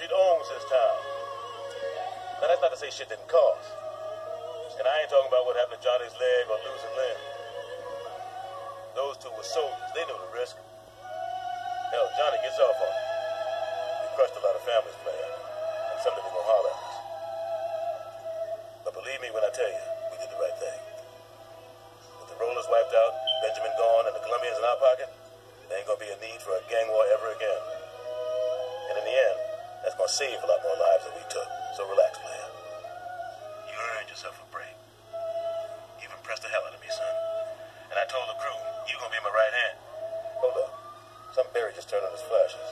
that owns this town. Now, that's not to say shit didn't cost. And I ain't talking about what happened to Johnny's leg or losing Lin. Those two were soldiers. They knew the risk. Hell, Johnny gets off on it. He crushed a lot of families playing. And some of them gonna holler at us. But believe me when I tell you, we did the right thing. With the Rollerz wiped out, Benjamin gone, and the Colombians in our pocket, there ain't gonna be a need for a that's gonna save a lot more lives than we took. So relax, man. You earned yourself a break. You've impressed the hell out of me, son. And I told the crew, you gonna be my right hand. Hold up. Some Barry just turned on his flashes.